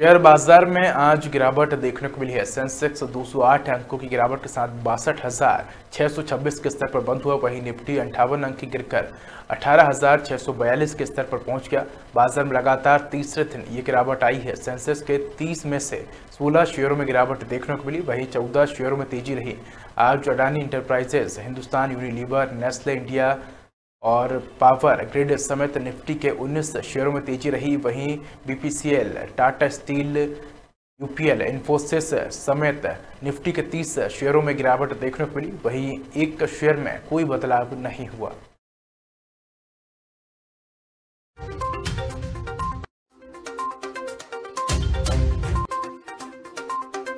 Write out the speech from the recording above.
Share बाज़ार में आज गिरावट देखने को मिली है। सेंसेक्स 208 अंकों की गिरावट के साथ बासठ के स्तर पर बंद हुआ, वहीं निफ्टी अंठावन अंक की गिरकर अठारह हज़ार छह सौ बयालीस के स्तर पर पहुँच गया। बाज़ार में लगातार तीसरे दिन ये गिरावट आई है। सेंसेक्स के 30 में से 16 शेयरों में गिरावट देखने को मिली, वहीं 14 शेयरों में तेज़ी रही। आज Adani Enterprises Hindustan, Unilever, Nestle, India और पावर ग्रिड समेत निफ्टी के 19 शेयरों में तेज़ी रही। वहीं BPCL, Tata steel UPL Infosys समेत निफ्टी के 30 शेयरों में गिरावट देखने को मिली। वहीं एक शेयर में कोई बदलाव नहीं हुआ।